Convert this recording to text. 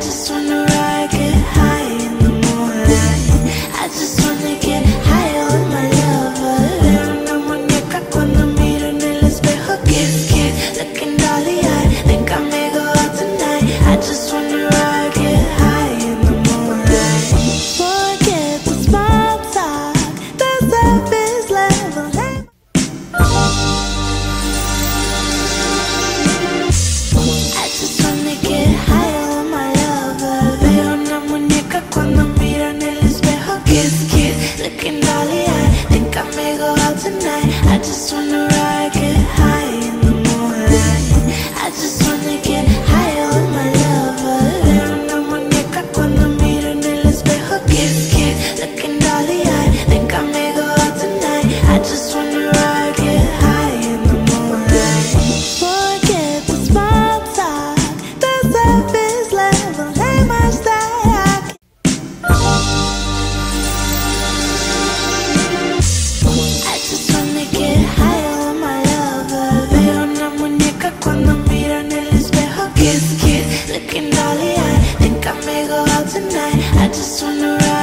just wanna looking all in looking dolly I Think I may go out tonight. I just wanna ride.